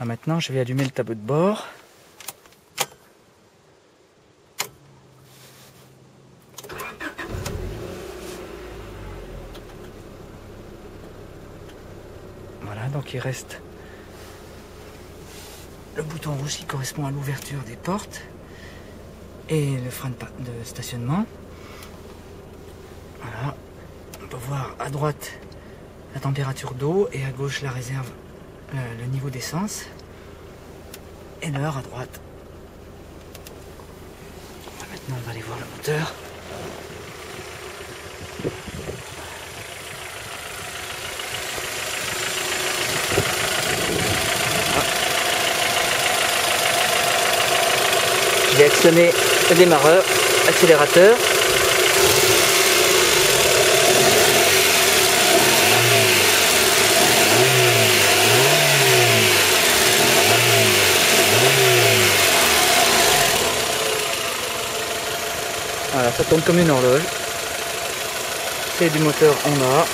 Ah, maintenant, je vais allumer le tableau de bord. Voilà, donc il reste le bouton rouge qui correspond à l'ouverture des portes et le frein de, stationnement. Voilà, on peut voir à droite la température d'eau et à gauche la réserve, le niveau d'essence et l'heure à droite. Maintenant, on va aller voir le moteur. Je vais actionner le démarreur, accélérateur. Voilà, ça tourne comme une horloge. C'est du moteur Honda.